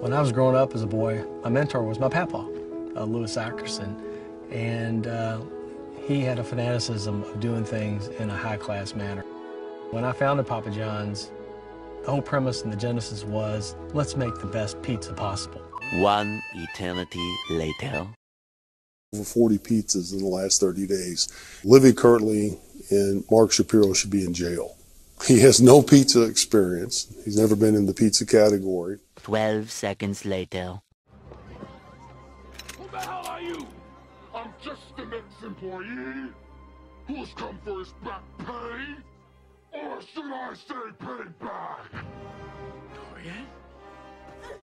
When I was growing up as a boy, my mentor was my papa, uh, Louis Ackerson, and uh, he had a fanaticism of doing things in a high-class manner. When I founded Papa John's, the whole premise and the genesis was, let's make the best pizza possible. One eternity later. Over 40 pizzas in the last 30 days. Olivia Kirtley and Mark Shapiro should be in jail. He has no pizza experience. He's never been in the pizza category. 12 seconds later. Who the hell are you? I'm just the next employee who's come for his back pay. Or should I say paid back? Dorian?